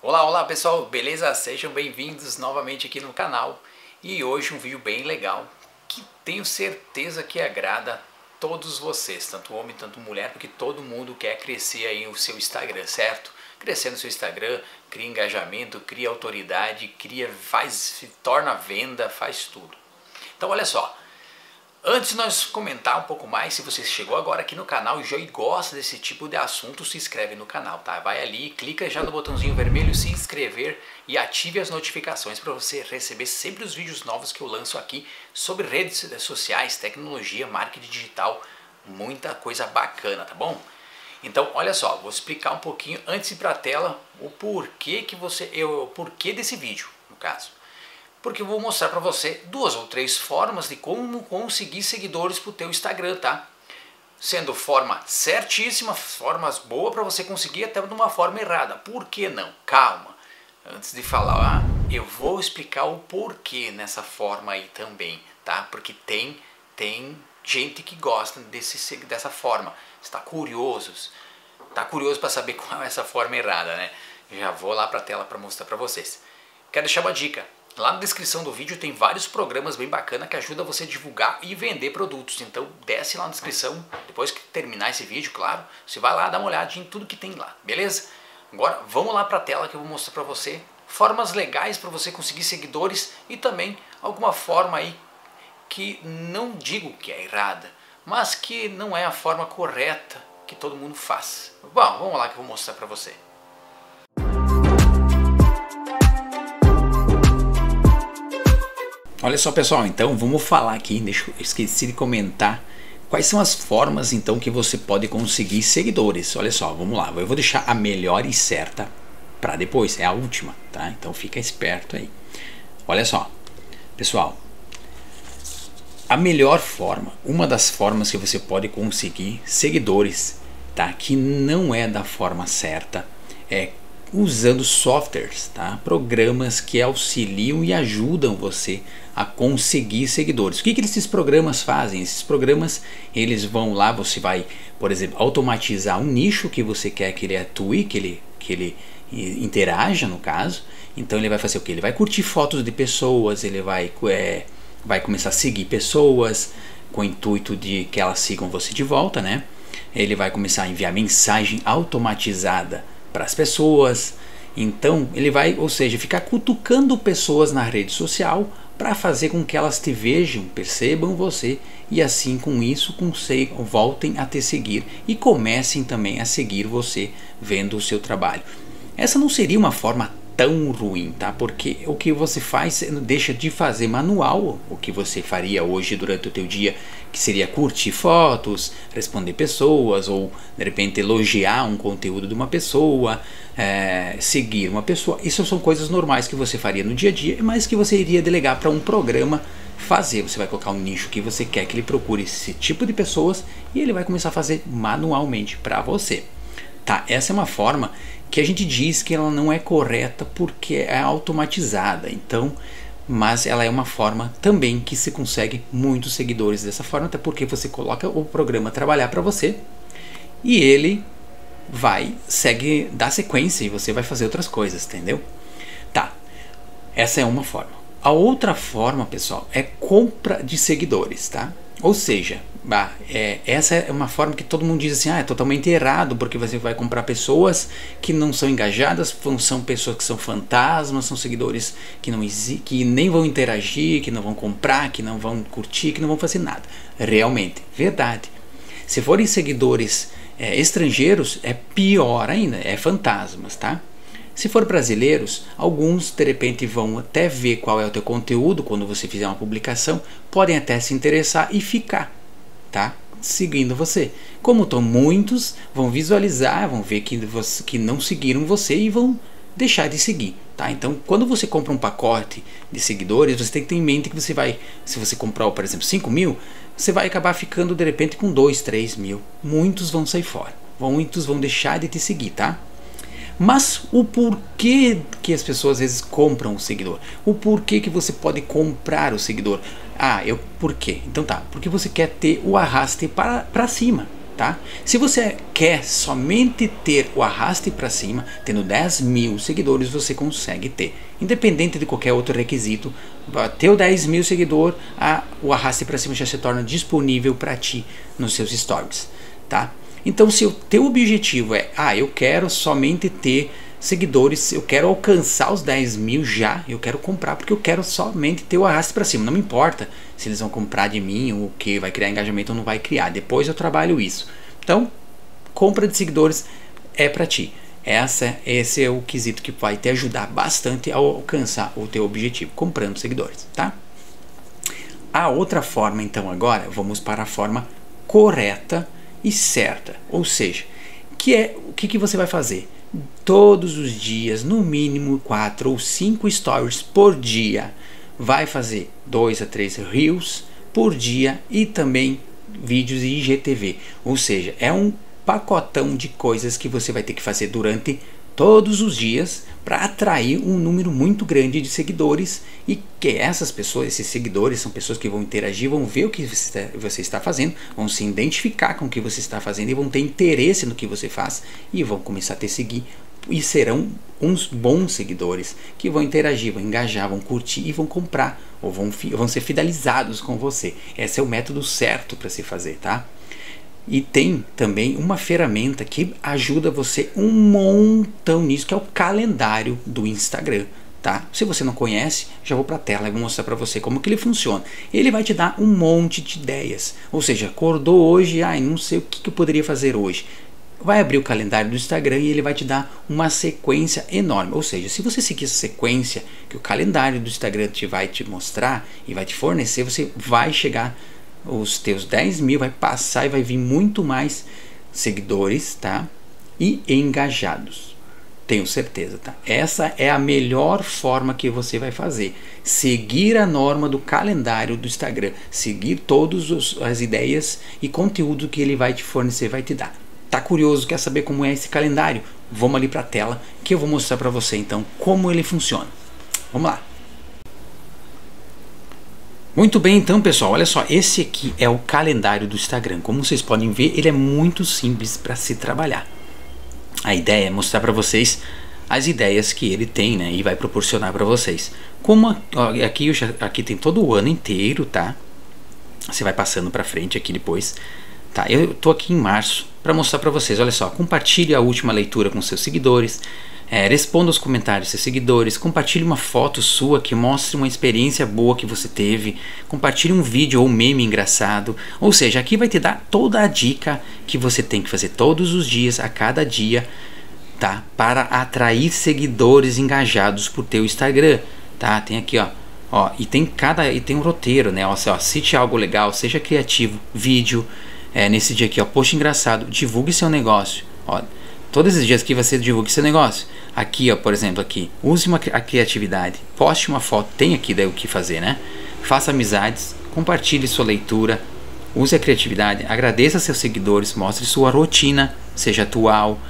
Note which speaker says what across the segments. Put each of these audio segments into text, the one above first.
Speaker 1: Olá, olá pessoal, beleza? Sejam bem-vindos novamente aqui no canal e hoje um vídeo bem legal que tenho certeza que agrada todos vocês, tanto homem, tanto mulher, porque todo mundo quer crescer aí o seu Instagram, certo? Crescer no seu Instagram, cria engajamento, cria autoridade, cria, faz, torna venda, faz tudo. Então olha só, Antes de nós comentar um pouco mais, se você chegou agora aqui no canal e já gosta desse tipo de assunto, se inscreve no canal, tá? Vai ali, clica já no botãozinho vermelho se inscrever e ative as notificações para você receber sempre os vídeos novos que eu lanço aqui sobre redes sociais, tecnologia, marketing digital, muita coisa bacana, tá bom? Então, olha só, vou explicar um pouquinho antes de ir para a tela o porquê que você, eu, o porquê desse vídeo, no caso porque eu vou mostrar para você duas ou três formas de como conseguir seguidores para o teu Instagram, tá? Sendo forma certíssima, formas boas para você conseguir até de uma forma errada. Por que não? Calma. Antes de falar, eu vou explicar o porquê nessa forma aí também, tá? Porque tem tem gente que gosta desse, dessa forma. Está curiosos? Está curioso para saber qual é essa forma errada, né? Já vou lá para a tela para mostrar para vocês. Quero deixar uma dica. Lá na descrição do vídeo tem vários programas bem bacanas que ajudam você a divulgar e vender produtos. Então desce lá na descrição, depois que terminar esse vídeo, claro, você vai lá dar uma olhada em tudo que tem lá, beleza? Agora vamos lá para a tela que eu vou mostrar para você formas legais para você conseguir seguidores e também alguma forma aí que não digo que é errada, mas que não é a forma correta que todo mundo faz. Bom, vamos lá que eu vou mostrar para você. Olha só pessoal, então vamos falar aqui, deixa eu esqueci de comentar quais são as formas então que você pode conseguir seguidores. Olha só, vamos lá, eu vou deixar a melhor e certa para depois, é a última, tá? Então fica esperto aí. Olha só, pessoal, a melhor forma, uma das formas que você pode conseguir seguidores, tá? Que não é da forma certa, é usando softwares, tá? programas que auxiliam e ajudam você a conseguir seguidores. O que, que esses programas fazem? Esses programas eles vão lá, você vai, por exemplo, automatizar um nicho que você quer que ele atue, que ele, que ele interaja no caso. Então ele vai fazer o que? Ele vai curtir fotos de pessoas, ele vai, é, vai começar a seguir pessoas com o intuito de que elas sigam você de volta, né? Ele vai começar a enviar mensagem automatizada para as pessoas. Então ele vai, ou seja, ficar cutucando pessoas na rede social para fazer com que elas te vejam, percebam você e assim com isso consigam, voltem a te seguir e comecem também a seguir você vendo o seu trabalho. Essa não seria uma forma tão ruim, tá? Porque o que você faz deixa de fazer manual, o que você faria hoje durante o teu dia, que seria curtir fotos, responder pessoas ou de repente elogiar um conteúdo de uma pessoa, é, seguir uma pessoa. Isso são coisas normais que você faria no dia a dia, mas que você iria delegar para um programa fazer. Você vai colocar um nicho que você quer que ele procure esse tipo de pessoas e ele vai começar a fazer manualmente para você. Tá? Essa é uma forma que a gente diz que ela não é correta porque é automatizada. Então, mas ela é uma forma também que se consegue muitos seguidores dessa forma, até porque você coloca o programa trabalhar para você e ele vai segue dá sequência e você vai fazer outras coisas, entendeu? Tá. Essa é uma forma. A outra forma, pessoal, é compra de seguidores, tá? Ou seja, bah, é, essa é uma forma que todo mundo diz assim, ah, é totalmente errado, porque você vai comprar pessoas que não são engajadas, são pessoas que são fantasmas, são seguidores que, não que nem vão interagir, que não vão comprar, que não vão curtir, que não vão fazer nada. Realmente, verdade. Se forem seguidores é, estrangeiros, é pior ainda, é fantasmas, tá? Se for brasileiros, alguns de repente vão até ver qual é o teu conteúdo quando você fizer uma publicação, podem até se interessar e ficar, tá? Seguindo você. Como estão muitos, vão visualizar, vão ver que, você, que não seguiram você e vão deixar de seguir, tá? Então, quando você compra um pacote de seguidores, você tem que ter em mente que você vai, se você comprar, por exemplo, 5 mil, você vai acabar ficando de repente com 2, 3 mil. Muitos vão sair fora, muitos vão deixar de te seguir, tá? Mas o porquê que as pessoas às vezes compram o seguidor? O porquê que você pode comprar o seguidor? Ah, eu por quê? Então tá, porque você quer ter o arraste para, para cima. tá? Se você quer somente ter o arraste para cima, tendo 10 mil seguidores, você consegue ter. Independente de qualquer outro requisito, o 10 mil seguidor, a, o arraste para cima já se torna disponível para ti nos seus stories, tá? Então, se o teu objetivo é, ah, eu quero somente ter seguidores, eu quero alcançar os 10 mil já, eu quero comprar porque eu quero somente ter o arraste para cima. Não me importa se eles vão comprar de mim ou que vai criar engajamento ou não vai criar. Depois eu trabalho isso. Então, compra de seguidores é para ti. Essa, esse é o quesito que vai te ajudar bastante a alcançar o teu objetivo, comprando seguidores, tá? A outra forma, então, agora, vamos para a forma correta e certa. Ou seja, que é o que, que você vai fazer? Todos os dias, no mínimo 4 ou 5 stories por dia. Vai fazer 2 a 3 reels por dia e também vídeos de IGTV. Ou seja, é um pacotão de coisas que você vai ter que fazer durante todos os dias para atrair um número muito grande de seguidores e que essas pessoas, esses seguidores, são pessoas que vão interagir, vão ver o que você está fazendo, vão se identificar com o que você está fazendo e vão ter interesse no que você faz e vão começar a te seguir e serão uns bons seguidores que vão interagir, vão engajar, vão curtir e vão comprar ou vão, vão ser fidelizados com você. Esse é o método certo para se fazer, tá? E tem também uma ferramenta que ajuda você um montão nisso, que é o calendário do Instagram. Tá? Se você não conhece, já vou para a tela e vou mostrar para você como que ele funciona. Ele vai te dar um monte de ideias. Ou seja, acordou hoje, ai, não sei o que, que eu poderia fazer hoje. Vai abrir o calendário do Instagram e ele vai te dar uma sequência enorme. Ou seja, se você seguir essa sequência que o calendário do Instagram te vai te mostrar e vai te fornecer, você vai chegar os teus 10 mil, vai passar e vai vir muito mais seguidores, tá? E engajados. Tenho certeza, tá? Essa é a melhor forma que você vai fazer. Seguir a norma do calendário do Instagram. Seguir todas as ideias e conteúdo que ele vai te fornecer, vai te dar. Tá curioso? Quer saber como é esse calendário? Vamos ali para a tela que eu vou mostrar para você então como ele funciona. Vamos lá. Muito bem, então pessoal, olha só, esse aqui é o calendário do Instagram. Como vocês podem ver, ele é muito simples para se trabalhar. A ideia é mostrar para vocês as ideias que ele tem, né, e vai proporcionar para vocês. Como aqui aqui tem todo o ano inteiro, tá? Você vai passando para frente aqui depois. Tá, eu tô aqui em março para mostrar para vocês. Olha só, compartilhe a última leitura com seus seguidores. É, responda os comentários seus seguidores, compartilhe uma foto sua que mostre uma experiência boa que você teve, compartilhe um vídeo ou um meme engraçado. Ou seja, aqui vai te dar toda a dica que você tem que fazer todos os dias, a cada dia, tá? Para atrair seguidores engajados por teu Instagram, tá? Tem aqui, ó, ó, e tem cada e tem um roteiro, né? Ó, ó, cite algo legal, seja criativo, vídeo, é, nesse dia aqui, ó, post engraçado, divulgue seu negócio, ó. Todos esses dias que você divulgue seu negócio. Aqui, ó, por exemplo, aqui, use uma, a criatividade, poste uma foto, tem aqui daí o que fazer, né? Faça amizades, compartilhe sua leitura, use a criatividade, agradeça seus seguidores, mostre sua rotina, seja atual,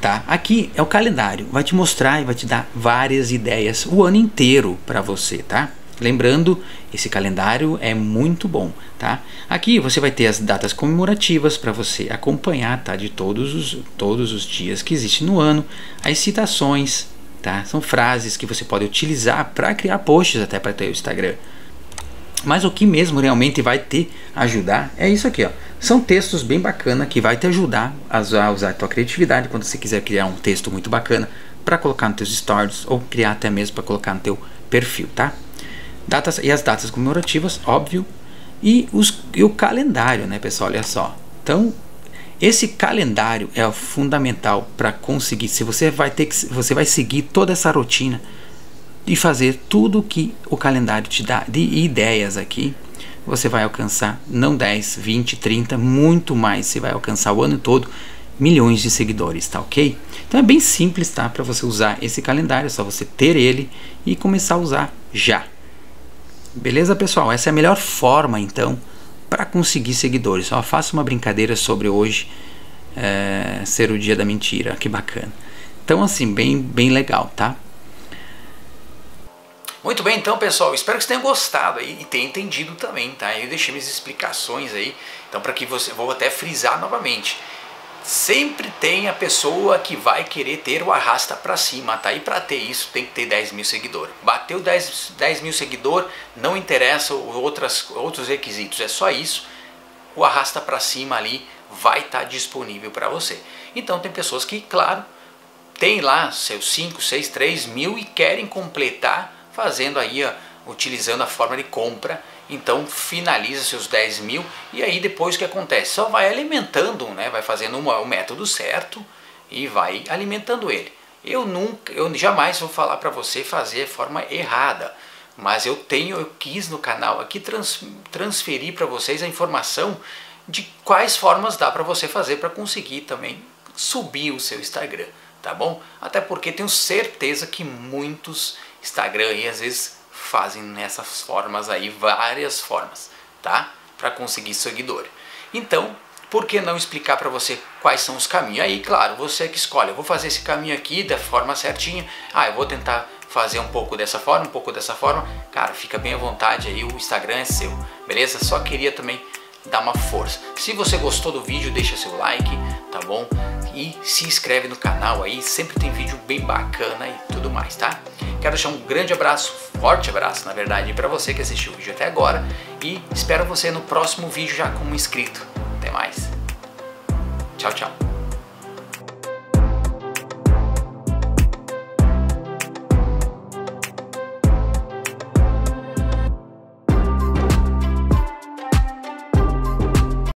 Speaker 1: tá? Aqui é o calendário, vai te mostrar e vai te dar várias ideias o ano inteiro para você, tá? Lembrando, esse calendário é muito bom, tá? Aqui você vai ter as datas comemorativas para você acompanhar, tá? De todos os, todos os dias que existem no ano, as citações, tá? São frases que você pode utilizar para criar posts até para o Instagram. Mas o que mesmo realmente vai te ajudar é isso aqui, ó. São textos bem bacana que vai te ajudar a usar a tua criatividade quando você quiser criar um texto muito bacana para colocar nos teus stories ou criar até mesmo para colocar no teu perfil, tá? Datas e as datas comemorativas, óbvio, e, os, e o calendário, né, pessoal? Olha só. Então, esse calendário é fundamental para conseguir. Se você vai ter que, você vai seguir toda essa rotina e fazer tudo que o calendário te dá de ideias aqui, você vai alcançar não 10, 20, 30, muito mais. Você vai alcançar o ano todo milhões de seguidores, tá ok? Então é bem simples, tá? Para você usar esse calendário, é só você ter ele e começar a usar já. Beleza, pessoal? Essa é a melhor forma, então, para conseguir seguidores. Ó, faça uma brincadeira sobre hoje é, ser o dia da mentira. Que bacana. Então, assim, bem, bem legal, tá? Muito bem, então, pessoal, espero que vocês tenham gostado aí e tenham entendido também, tá? Eu deixei minhas explicações aí, então para que você, vou até frisar novamente. Sempre tem a pessoa que vai querer ter o arrasta para cima, tá? E para ter isso tem que ter 10 mil seguidores. Bateu 10, 10 mil seguidores, não interessa outras, outros requisitos, é só isso. O arrasta para cima ali vai estar tá disponível para você. Então tem pessoas que, claro, tem lá seus 5, 6, 3 mil e querem completar fazendo aí, ó, utilizando a forma de compra. Então finaliza seus 10 mil e aí depois o que acontece? Só vai alimentando, né? vai fazendo uma, o método certo e vai alimentando ele. Eu nunca, eu jamais vou falar para você fazer a forma errada, mas eu tenho, eu quis no canal aqui trans, transferir para vocês a informação de quais formas dá para você fazer para conseguir também subir o seu Instagram, tá bom? Até porque tenho certeza que muitos Instagram aí às vezes fazem nessas formas aí, várias formas, tá? Para conseguir seguidor. Então, por que não explicar para você quais são os caminhos? Aí, claro, você é que escolhe. Eu vou fazer esse caminho aqui da forma certinha. Ah, eu vou tentar fazer um pouco dessa forma, um pouco dessa forma. Cara, fica bem à vontade aí, o Instagram é seu, beleza? Só queria também dar uma força. Se você gostou do vídeo, deixa seu like, tá bom? E se inscreve no canal aí, sempre tem vídeo bem bacana e tudo mais, tá? Quero deixar um grande abraço, forte abraço, na verdade, para você que assistiu o vídeo até agora e espero você no próximo vídeo já como inscrito. Até mais. Tchau, tchau.